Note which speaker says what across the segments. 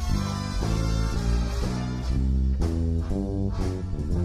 Speaker 1: Thank you.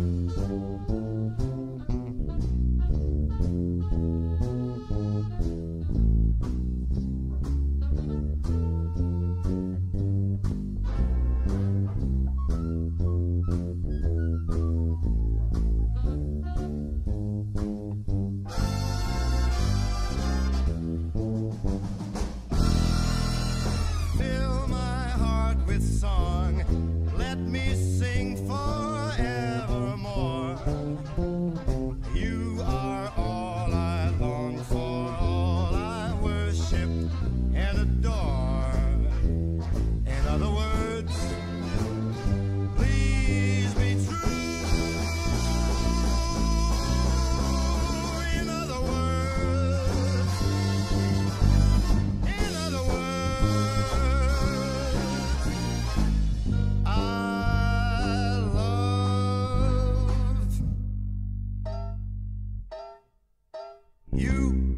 Speaker 1: You